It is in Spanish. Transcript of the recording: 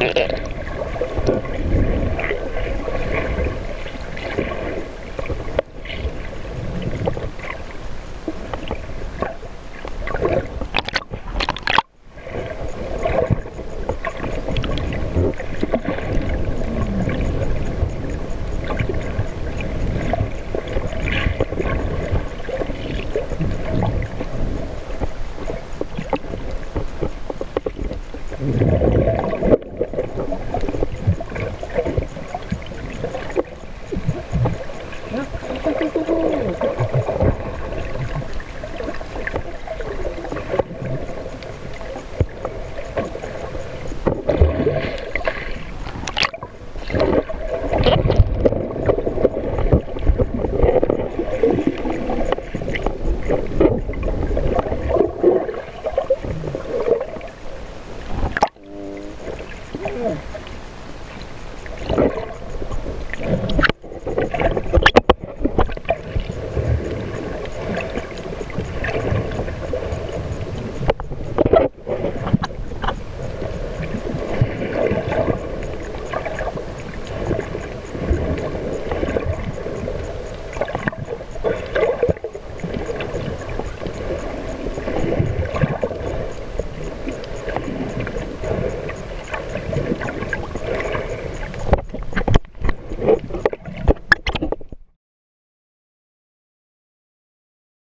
Yeah.